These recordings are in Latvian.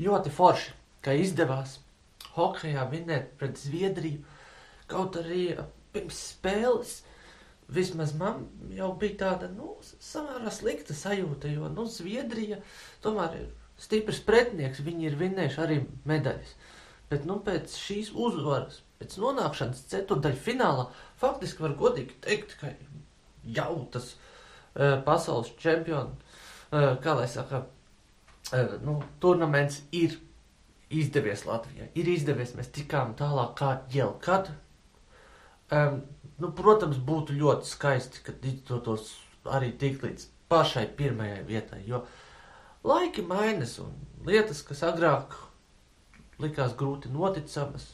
ļoti forši, ka izdevās hokejā vinēt pret Zviedriju. Kaut arī pirms spēles vismaz man jau bija tāda, nu, samērā slikta sajūta, jo, nu, Zviedrija tomēr ir stiprs pretinieks, viņi ir vinējuši arī medaļas. Bet, nu, pēc šīs uzvaras, pēc nonākšanas ceturdaļu finālā, faktiski var godīgi teikt, ka jau tas uh, pasaules čempionu, uh, kā lai saka, nu, turnaments ir izdevies Latvijai. Ir izdevies, mēs tikām tālāk kā jebkad. Um, nu, protams, būtu ļoti skaisti, ka izdotos arī tikt līdz pašai pirmajai vietai, jo laiki mainas un lietas, kas agrāk likās grūti noticamas,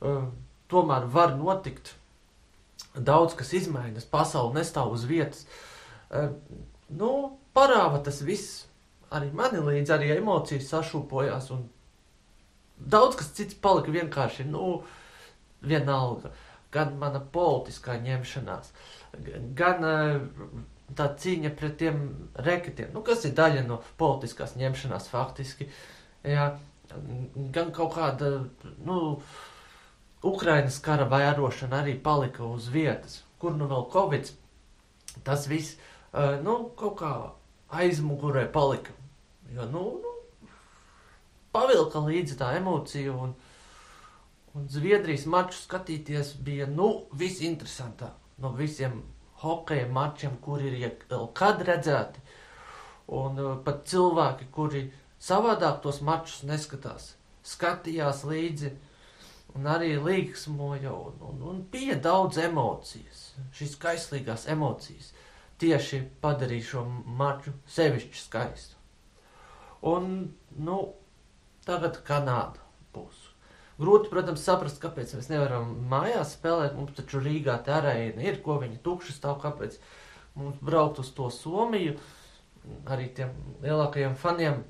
um, tomēr var notikt. Daudz kas izmaiņas, pasaule nestāv uz vietas. Um, nu, parāva tas viss. Arī mani līdzi arī emocijas sašūpojās, daudz kas cits palika vienkārši, nu, vienalga. Gan mana politiskā ņemšanās, gan uh, tā cīņa pret tiem reketiem, nu, kas ir daļa no politiskās ņemšanās faktiski. Jā, gan kaut kāda, nu, Ukrainas kara vērošana arī palika uz vietas, kur nu vēl Covid. Tas viss, uh, nu, kaut kā aizmugurē palika. Jo, nu, nu pavilka līdzi tā emocija, un, un Zviedrijas maču skatīties bija, nu, visinteresantāk no visiem hokeja mačiem, kuri ir jau kad redzēti, un uh, pat cilvēki, kuri savādāk tos mačus neskatās, skatījās līdzi, un arī līksmoja, un, un, un bija daudz emocijas, šīs kaislīgās emocijas tieši padarīja šo maču sevišķi skaistu. Un, nu, tagad Kanāda būs. Grūti, protams, saprast, kāpēc mēs nevaram mājās spēlēt. Mums taču Rīgā tā arēna ir, ko viņi tukši stāv, kāpēc mums braukt uz to Somiju. Arī tiem lielākajiem faniem,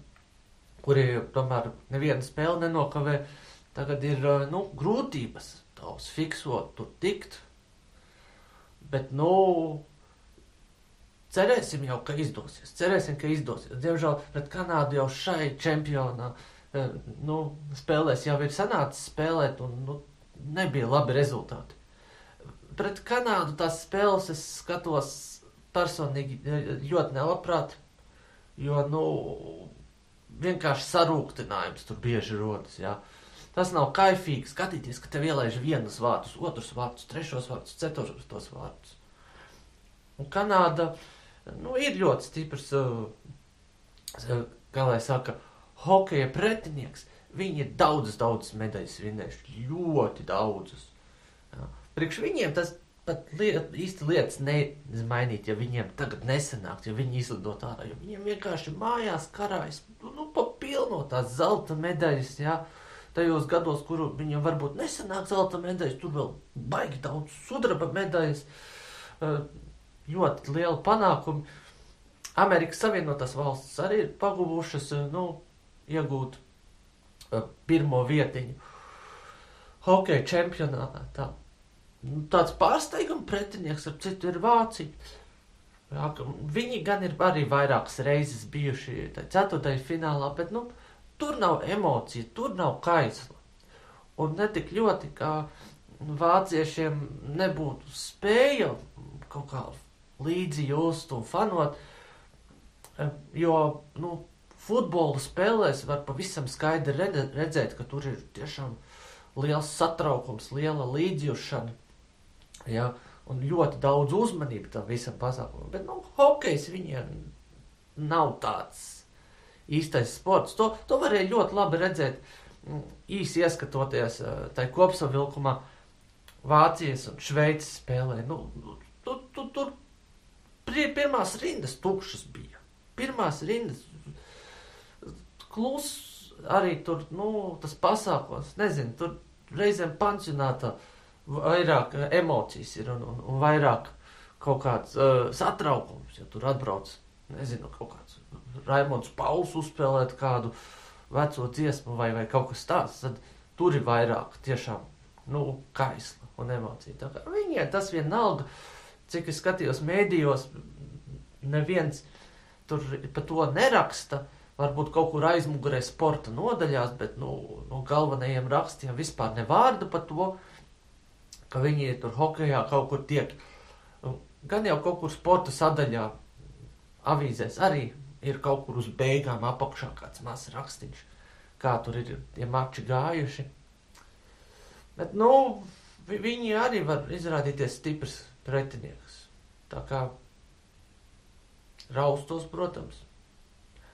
kuri tomēr nevienu spēli nenokavē, tagad ir nu, grūtības tos fiksot, tur tikt. Bet, nu, cerēsim jau, ka izdosies. Cerēsim, ka izdosies. Diemžēl pret Kanādu jau šai čempionā nu, spēlēs jau ir sanācis spēlēt, un nu, nebija labi rezultāti. Pret Kanādu tās spēles es skatos personīgi ļoti nelabprāt, jo, nu, vienkārši sarūktinājums tur bieži rodas, jā. Tas nav kaifīgi skatīties, ka tev ielaiž vienus vārdus, otrus vārdus, trešos vārdus, ceturtos vārdus. Un Kanāda, nu, ir ļoti stiprs, kā lai saka, hokeja pretinieks. Viņi ir daudzas, daudzas medaļas vinējuši, ļoti daudzas. Ja. Priekš viņiem tas pat liet, īsti lietas neizmainīt, ja viņiem tagad nesanāks, ja viņi izlidot ārā. Jo viņiem vienkārši mājās karājas, nu, pa pilno tās zelta medaļas, jā. Tajos gados, kur viņam varbūt nesanāk zelta medaļas, tur vēl baigi daudz sudraba medaļas, ļoti liela panākumi. Amerikas Savienotās valstis arī ir paguvušas, nu, iegūt uh, pirmo vietiņu hokeja čempionātā. Nu, tāds pārsteigums pretinieks, ar citu, ir Vācija. Jā, viņi gan ir arī vairākas reizes bijuši ceturtajā finālā, bet nu, tur nav emociju, tur nav kaisla. Un ne tik ļoti, kā vāciešiem nebūtu spēja kaut kā līdzi just un fanot, jo, nu, futbola spēlēs var pavisam skaidri redzēt, ka tur ir tiešām liels satraukums, liela līdzjūšana. Ja, un ļoti daudz uzmanības tam visam pasākumam. Bet, nu, hokejs viņiem nav tāds īstais sports. To, to varēja ļoti labi redzēt, mm, īsi ieskatoties eh, tajā kopsavilkumā, Vācijas un Šveices spēlē. Nu, tu, tu, tur pirmās rindas tukšas bija. Pirmās rindas kluss arī tur, nu, tas pasākums, nezinu, tur reizēm pansionātā vairāk emocijas ir un, un, un vairāk kaut kāds uh, satraukums, ja tur atbrauc, nezinu, kaut kāds Raimons Pauls uzspēlēt kādu veco dziesmu vai, vai kaut kas tāds, tad tur ir vairāk tiešām, nu, kaisla un emocija. Tā kā viņiem tas vienalga, cik es skatījos mēdījos, neviens tur pa to neraksta, varbūt kaut kur aizmugurē sporta nodaļās, bet nu, no galvenajiem rakstiem vispār ne vārda par to, ka viņi tur hokejā kaut kur tiek. Nu, gan jau kaut kur sporta sadaļā, avīzēs arī ir kaut kur uz beigām apakšā kāds mazs rakstīns, kā tur ir tie mači gājuši. Bet, nu, vi, viņi arī var izrādīties stiprs pretinieks. Tā kā raustos, protams.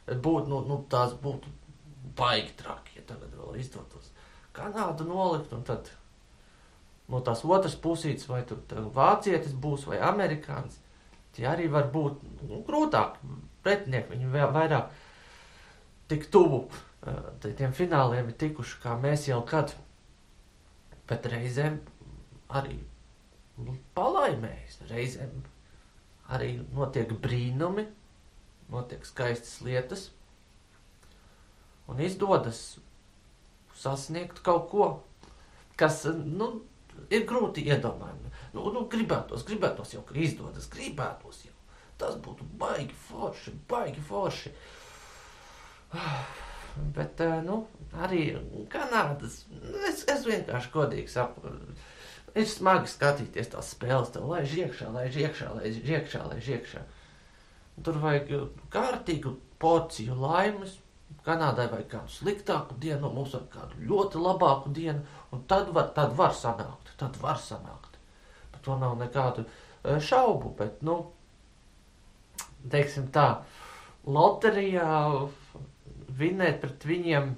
Bet būtu, nu, nu tās būtu baigi traki, ja tagad vēl izdotos Kanādu nolikt, un tad no tās otras pusītes, vai tur vācietis būs, vai amerikānis, tie arī var būt nu, grūtāk pretinieki, viņi vēl vairāk tik tuvu uh, tiem fināliem ir tikuši, kā mēs jau kad, bet reizēm arī nu, palaimējis, reizēm arī notiek brīnumi, notiek skaistas lietas, un izdodas sasniegt kaut ko, kas, nu, ir grūti iedomājami. Nu, nu, gribētos, gribētos jau, ka izdodas, gribētos jau. Tas būtu baigi forši, baigi forši. Bet, nu, arī Kanādas, es, es vienkārši godīgi saprotu. Ir smagi skatīties tās spēles, tev laiž iekšā, laiž iekšā, laiž iekšā, laiž iekšā. Tur vajag kārtīgu porciju laimes. Kanādai vajag kādu sliktāku dienu, mums vajag kādu ļoti labāku dienu, un tad var, tad var sanākt, tad var sanākt. Par to nav nekādu šaubu, bet, nu, teiksim tā, loterijā vinēt pret viņiem,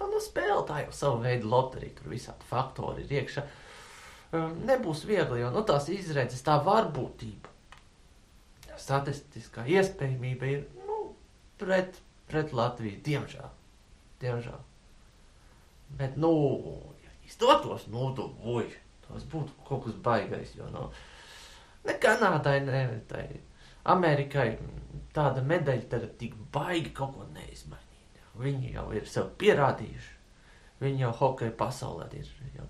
nu, nu spēle tā jau savu veidu loterija, tur visādi faktori ir iekšā. Um, nebūs viegli, jo nu, tās izredzes, tā varbūtība, statistiskā iespējamība ir nu, pret, pret Latviju, diemžēl. diemžēl. Bet, nu, ja izdotos, nu, tu, uj, tas būtu kaut kas baigais, jo, nu, ne Kanādai, ne tai Amerikai tāda medaļa tagad tik baigi kaut ko neizmainīt. Viņi jau ir sev pierādījuši. Viņi jau hokeja pasaulē ir jau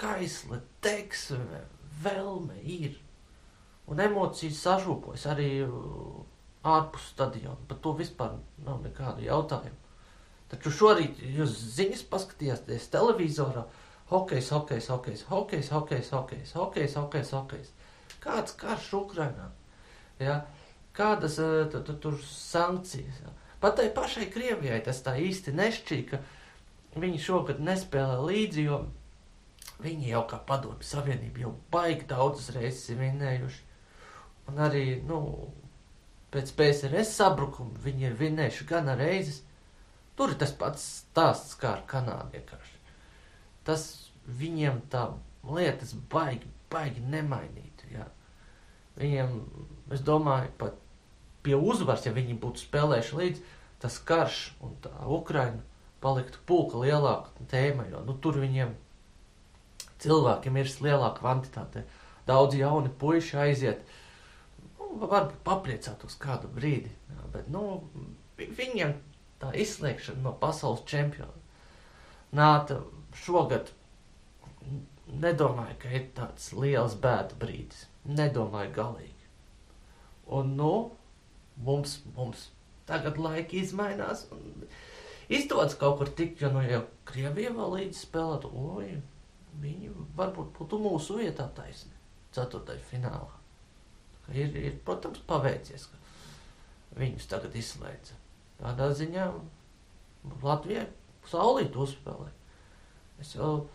kaisla, teksme, vēlme ir. Un emocijas sažūpojas arī uh, ārpus stadiona. Par to vispār nav nekādu jautājumu. Taču šorīt jūs ziņas paskatījāties televizorā. Hokejs, hokejs, hokejs, hokejs, hokejs, hokejs, hokejs, hokejs, hokejs. Kāds karš Ukrainā? Ja? Kādas uh, tu, tu, tur sankcijas? Ja? Pat tai pašai Krievijai tas tā īsti nešķīja, ka viņi šogad nespēlē līdzi, jo Viņi jau kā padomju savienība jau baigi daudzas reizes ir vinējuši. Un arī, nu, pēc PSRS sabrukuma viņi ir vinējuši gana reizes. Tur ir tas pats stāsts kā ar Kanādu vienkārši. Tas viņiem tā lietas baigi, baigi nemainītu, jā. Viņiem, es domāju, pat pie uzvars, ja viņi būtu spēlējuši līdz, tas karš un tā Ukraina paliktu pulka lielāka tēma, jo, nu, tur viņiem cilvēkiem ir lielāka kvantitāte. Daudz jauni puiši aiziet, nu, varbūt papriecātos kādu brīdi, jā, bet nu, viņiem tā izslēgšana no pasaules čempiona nāca šogad. Nedomāju, ka ir tāds liels bēdu brīdis. Nedomāju galīgi. Un, nu, mums, mums tagad laiki izmainās. Izdodas kaut kur tikt, jo, nu, jau Krievija vēl līdz spēlēt, oi, viņi varbūt būtu mūsu vietā taisni ceturtajā finālā. Ir, ir, protams, paveicies, ka viņus tagad izslēdza. Tādā ziņā Latvijai saulīt uzspēlē. Es jau